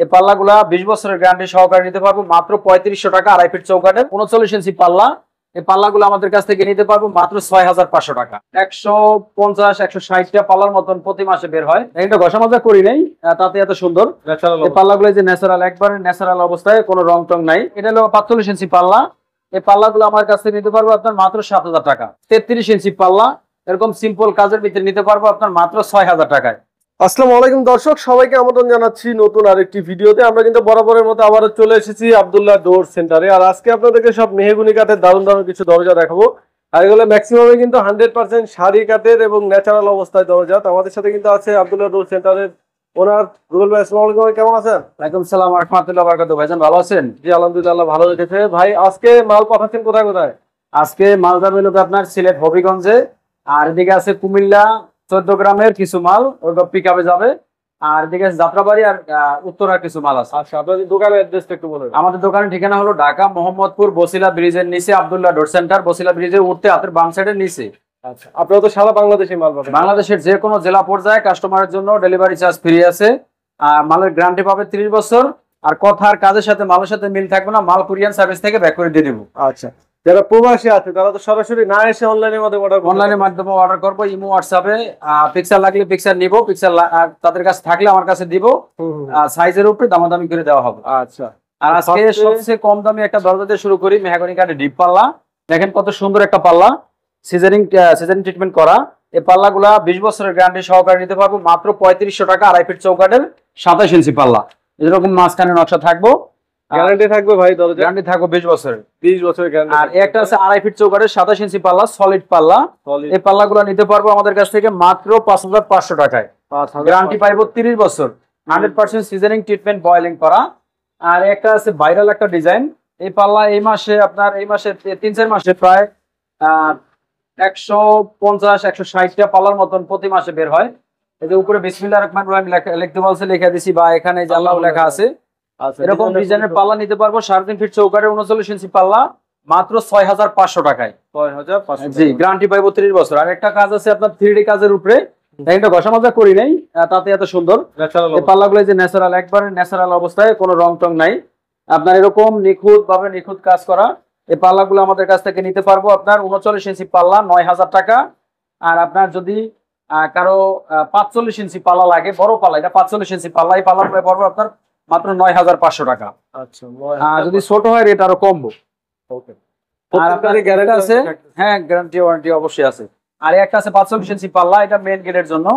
এই পাল্লাগুলা বিশ বছরের গ্যারান্টি সহকারে নিতে পারব। মাত্র পঁয়ত্রিশশো টাকা আড়াই ফিট চৌকাটের উনচল্লিশ ইঞ্চি পাল্লা। এই পাল্লাগুলো আমাদের কাছ থেকে নিতে পারব মাত্র ছয় হাজার পাঁচশো টাকা। একশো পঞ্চাশ একশো ষাটটা পাল্লার মতন প্রতি মাসে বের হয়। এটা ঘষা মাজা করি নাই তাতে এত সুন্দর। এই পাল্লাগুলো যে ন্যাচারাল একবারে ন্যাচারাল অবস্থায় কোনো রং টং নাই। এটা হলো পাঁচচল্লিশ ইঞ্চি পাল্লা। এই পাল্লাগুলো আমার কাছ থেকে নিতে পারব আপনার মাত্র সাত হাজার টাকা। তেত্রিশ ইঞ্চি পাল্লা। এরকম সিম্পল কাজের ভিতরে নিতে পারব আপনার মাত্র ছয় হাজার টাকায়। আসসালামু আলাইকুম দর্শক সবাইকে আমন্ত্রণ জানাচ্ছি নতুন আরেকটি ভিডিওতে। আমরা কিন্তু বরাবরের মতো আবারও চলে এসেছি আব্দুল্লাহ ডোর সেন্টারে। আর আজকে আপনাদেরকে সব মেহগুনি কাঠের দারুণ দারুণ কিছু দরজা দেখাবো। আর এগুলো ম্যাক্সিমামে কিন্তু হান্ড্রেড পার্সেন্ট শাড়ি কাঠের এবং ন্যাচারাল অবস্থায় দরজা। আমাদের সাথে কিন্তু আছে আব্দুল্লাহ ডোর সেন্টারের ওনার রুবেল ভাই। আসসালামু আলাইকুম কেমন আছেন? ওয়ালাইকুম সালাম রহমতুল্লাহ বারকাত ভাইজান ভালো আছেন? জি আলহামদুলিল্লাহ ভালো রেখেছে ভাই আজকে মাল পাঠাচ্ছেন কোথায় কোথায়? আজকে মালদা মেলুক আপনার সিলেট হবিগঞ্জে আর এদিকে আছে কুমিল্লা চোদ্দ গ্রামের কিছু মাল পিক যাবে। আর এদিকে যাত্রাবাড়ি আর উত্তরার কিছু মাল আছে। আচ্ছা আপনাদের দোকানের অ্যাড্রেসটা একটু বলুন আমাদের দোকানের ঠিকানা হলো ঢাকা মোহাম্মদপুর বসিলা ব্রিজের নিচে আব্দুল্লাহ ডোর সেন্টার। বসিলা ব্রিজে উঠতে হাতের বাম সাইডের নিচে। আচ্ছা আপনারা তো সারা বাংলাদেশে মাল পাঠান বাংলাদেশের যে কোনো জেলা পর্যায়ে কাস্টমারের জন্য ডেলিভারি চার্জ ফ্রি আছে। আর মালের গ্যারান্টি পাবে ত্রিশ বছর। আর কথার কাজের সাথে মালের সাথে মিল থাকবে না। মাল কুরিয়ান সার্ভিস থেকে ব্যাক করে দিয়ে দেবো। আচ্ছা। যারা প্রবাসী আছে তারা তো সরাসরি না এসে অনলাইনের মাধ্যমে অর্ডার অনলাইনের মাধ্যমে অর্ডার করব ইমো হোয়াটসঅ্যাপে পিকচার লাগলে পিকচার নিবো পিকচার তাদের কাছে থাকলে আমার কাছে দিব। সাইজের উপরে দামাদামি করে দেওয়া হবে। আচ্ছা। আর আজকে সবচেয়ে কম দামি একটা দরজা দিয়ে শুরু করি মেহাগনি কাঠে ডিপ পাল্লা। দেখেন কত সুন্দর একটা পাল্লা। সিজারিং সিজারিং ট্রিটমেন্ট করা। এই পাল্লাগুলা বিশ বছরের গ্যারান্টি সহকারে নিতে পারব মাত্র পঁয়ত্রিশশো টাকা আড়াই ফিট চৌকাটের সাতাশ ইঞ্চি পাল্লা। এরকম মাঝখানে নকশা থাকব। গ্যারান্টি থাকবে ভাই দরজা? গ্যারান্টি থাকব বিশ বছরের। 20 বছরের গ্যারান্টি আর একটা আছে আড়াই ফিট চৌকাটের সাতাশ ইঞ্চি পাল্লা সলিড পাল্লা। এই পাল্লাগুলো নিতে পারব আমাদের কাছ থেকে মাত্র পাঁচ হাজার পাঁচশো টাকায়। গ্যারান্টি পাইবো তিরিশ বছর। Hundred percent seasoning treatment boiling করা। আর একটা আছে ভাইরাল একটা ডিজাইন এই পাল্লা এই মাসে আপনার এই মাসে তিন চার মাসে প্রায় একশো পঞ্চাশ একশো ষাটটা পাল্লার মতন প্রতি মাসে বের হয়। এই যে উপরে বিসমিল্লাহ রহমান রহিম লেখা- লিখতে বলছে লিখে দিছি বা এখানে আল্লাহ লেখা আছে। এরকম ডিজাইনের পাল্লা নিতে পারব সাড়ে তিন ফিট চৌকাটের উনচল্লিশ ইঞ্চি পাল্লা মাত্র ছয় হাজার পাঁচশো টাকায়। জি গ্যারান্টি পাইবো ত্রিশ বছর। আর একটা কাজ আছে আপনার থ্রি কাজের উপরে। এটা ঘষা মাজা করি নাই তাতে এত সুন্দর। পাল্লাগুলো যে ন্যাচারাল একবারে ন্যাচারাল অবস্থায় কোনো রং টং নাই। আপনার এরকম নিখুঁত ভাবে নিখুঁত কাজ করা এই পাল্লাগুলো আমাদের কাছ থেকে নিতে পারব আপনার উনচল্লিশ ইঞ্চি পাল্লা নয় হাজার টাকা। আর আপনার যদি আহ, কারও পাঁচচল্লিশ ইঞ্চি পাল্লা লাগে বড় পাল্লা এটা পাঁচচল্লিশ ইঞ্চি পাল্লা এই পাল্লাগুলো পড়ব আপনার মাত্র নয় হাজার পাঁচশো টাকা। আচ্ছা যদি ছোট হয় রেট আরও কমবো। ওকে। আর আপনার গ্যারান্টি আছে? হ্যাঁ গ্যারান্টি ওয়ারেন্টি অবশ্যই আছে। আর একটা আছে পাঁচচল্লিশ ইঞ্চি পাল্লা এটা মেন গেটের জন্য।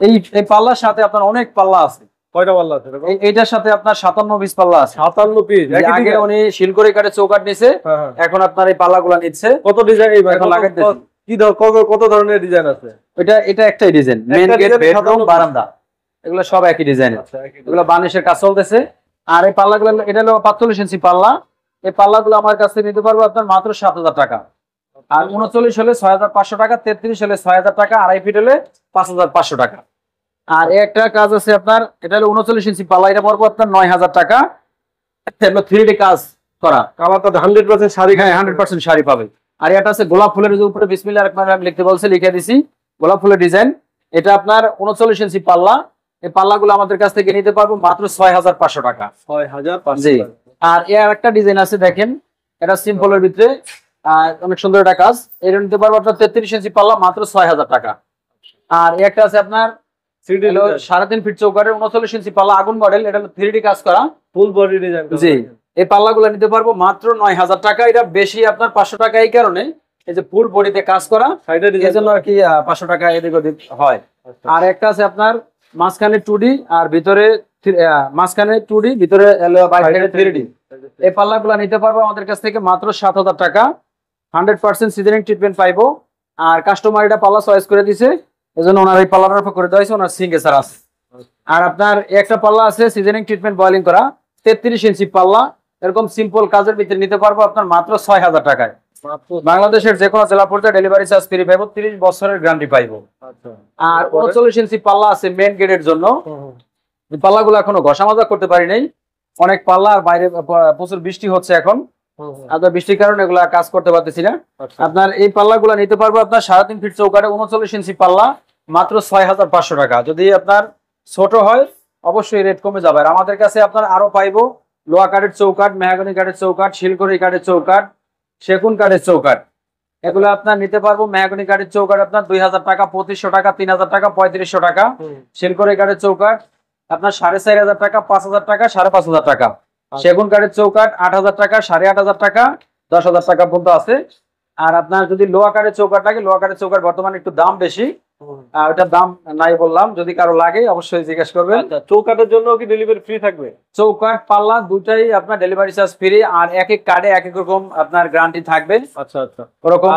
এই এই পাল্লার সাথে আপনার অনেক পাল্লা আছে। কয়টা পাল্লা আছে এইটার সাথে আপনার সাতান্ন পিস পাল্লা আছে। 57 পিস আগে উনি কাটে চৌকাট নিছে হ্যাঁ হ্যাঁ। এখন আপনার এই পাল্লাগুলা নিচ্ছে। কত ডিজাইন এখন কি কত কত ধরনের ডিজাইন আছে? এটা এটা একটাই ডিজাইন মেন গেট বেডরুম বারান্দা। এগুলো সব একই ডিজাইনের আচ্ছা এগুলো বানিশের কাজ চলতেছে। আর এই পাল্লাগুলো এটা হলো পাঁচচল্লিশ ইঞ্চি পাল্লা। এই পাল্লাগুলো আমার কাছে নিতে পারব আপনার মাত্র সাত হাজার টাকা। আর উনচল্লিশ হলে ছয় হাজার পাঁচশো টাকা তেত্রিশ হলে ছয় হাজার টাকা আড়াই ফিট হলে পাঁচ হাজার পাঁচশো টাকা। আর একটা কাজ আছে আপনার এটা হলো উনচল্লিশ ইঞ্চি পাল্লা এটা পড়ব আপনার নয় হাজার টাকা। থ্রি ডি কাজ করা। কালারটা 100% শাড়ি। হ্যাঁ হান্ড্রেড পার্সেন্ট শাড়ি পাবে। আর এটা আছে গোলাপ ফুলের উপরে বিসমিল্লাহ রহমান রহিম লিখতে বলছে লিখে দিছি। গোলাপ ফুলের ডিজাইন এটা আপনার উনচল্লিশ ইঞ্চি পাল্লা। এই পাল্লাগুলো আমাদের কাছ থেকে নিতে পারব মাত্র ছয় হাজার পাঁচশো টাকা। 6500 জি। আর এর একটা ডিজাইন আছে দেখেন এটা সিম্পলের ভিতরে অনেক সুন্দর একটা কাজ। এটা নিতে পারব আপনার তেত্রিশ ইঞ্চি পাল্লা মাত্র ছয় হাজার টাকা। আর একটা আছে আপনার সাড়ে তিন ফিট চৌকারের উনচল্লিশ ইঞ্চি পাল্লা আগুন মডেল এটা হলো থ্রি কাজ করা। ফুল বডি ডিজাইন জি। এই পাল্লাগুলো নিতে পারব মাত্র নয় হাজার টাকা এটা বেশি আপনার পাঁচশো টাকা এই কারণে। এই যে ফুল বডিতে কাজ করা এই জন্য আর কি পাঁচশো টাকা এদিক ওদিক হয়। আর একটা আছে আপনার মাঝখানে টু আর ভিতরে মাঝখানে টু ভিতরে থ্রি ডি এই পাল্লাগুলো নিতে পারব আমাদের কাছ থেকে মাত্র সাত হাজার টাকা। হান্ড্রেড পার্সেন্ট সিজনিং ট্রিটমেন্ট পাইবো। আর কাস্টমার এটা পাল্লা চয়েস করে দিছে। এই জন্য ওনার এই পাল্লার উপর করে দেওয়া হয়েছে ওনার সিঙ্গে স্যার আছে। আর আপনার একটা পাল্লা আছে সিজনিং ট্রিটমেন্ট বয়লিং করা। তেত্রিশ ইঞ্চি পাল্লা। এরকম সিম্পল কাজের ভিতরে নিতে পারব আপনার মাত্র ছয় হাজার টাকায়। বাংলাদেশের যে কোনো জেলা পর্যায়ে ডেলিভারি চার্জ ফ্রি পাইবো তিরিশ বছরের গ্যারান্টি পাইবো আচ্ছা আর? উনচল্লিশ ইঞ্চি পাল্লা আছে মেন গেটের জন্য। পাল্লাগুলো এখনও ঘষা মাজা করতে পারি নাই অনেক পাল্লা আর বাইরে প্রচুর বৃষ্টি হচ্ছে এখন। আপনার বৃষ্টির কারণে এগুলা কাজ করতে পারতেছি না আচ্ছা। আপনার এই পাল্লাগুলো নিতে পারব আপনার সাড়ে তিন ফিট চৌকাটে উনচল্লিশ ইঞ্চি পাল্লা মাত্র ছয় হাজার পাঁচশো টাকা যদি আপনার ছোট হয় অবশ্যই রেট কমে যাবে আর আমাদের কাছে আপনার আরও পাইবো লোহা কাঠের চৌকাঠ মেহাগনি কাঠের চৌকাঠ শিলকড়ি কাঠের চৌকাঠ সেগুন কাঠের চৌকাঠ। এগুলো আপনার নিতে পারব ম্যাগনি কাঠের চৌকাঠ আপনার দুই হাজার টাকা পঁচিশশো টাকা তিন হাজার টাকা পঁয়ত্রিশশো টাকা। শিলকড়ি কাঠের চৌকাঠ আপনার সাড়ে চার হাজার টাকা পাঁচ হাজার টাকা সাড়ে পাঁচ হাজার টাকা। সেগুন কাঠের চৌকাঠ আট হাজার টাকা সাড়ে আট হাজার টাকা দশ হাজার টাকা পর্যন্ত আছে। আর আপনার যদি লোয়া কাঠের চৌকাঠ লাগে লোয়া কাঠের চৌকাঠ বর্তমানে একটু দাম বেশি। আর ওটার দাম নাই বললাম যদি কারও লাগে অবশ্যই জিজ্ঞেস করবেন। আচ্ছা চৌকাটের জন্য কি ডেলিভারি ফ্রি থাকবে? চৌকাঠ পাল্লা দুটাই আপনার ডেলিভারি চার্জ ফ্রি আর এক এক কার্ডে এক এক রকম আপনার গ্যারান্টি থাকবে। আচ্ছা আচ্ছা। ওরকম।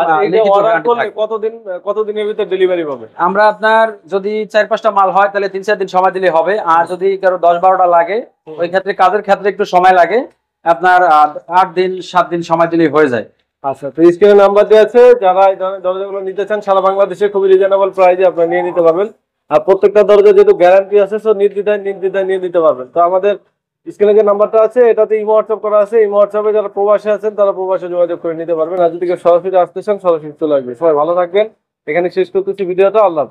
কতদিন কতদিনের ভিতরে ডেলিভারি পাবে? আমরা আপনার যদি চার পাঁচটা মাল হয় তাহলে তিন চার দিন সময় দিলে হবে। আর যদি কারও দশ বারোটা লাগে ওই ক্ষেত্রে কাজের ক্ষেত্রে একটু সময় লাগে। আপনার আট দিন সাত দিন সময় দিলেই হয়ে যায়। আচ্ছা তো স্ক্রিনে নাম্বার দেওয়া আছে, যারা এই ধরনের দরজাগুলো নিতে চান, সারা বাংলাদেশে খুবই রিজনেবল প্রাইসে আপনারা নিয়ে নিতে পারবেন। আর প্রত্যেকটা দরজা যেহেতু গ্যারান্টি আছে সো নির্দ্বিধায় নির্দ্বিধায় নিয়ে নিতে পারবেন। তো আমাদের স্ক্রিনে যে নাম্বারটা আছে, এটাতে ইমো হোয়াটসঅ্যাপ করা আছে। ইমো হোয়াটসঅ্যাপে যারা প্রবাসে আছেন, তারা প্রবাসে যোগাযোগ করে নিতে পারবেন। আর যদি কেউ সরাসরি আসতে চান, সরাসরি চলে আসবে সবাই ভালো থাকবেন। এখানে শেষ করতেছি ভিডিওটা। আল্লাহ।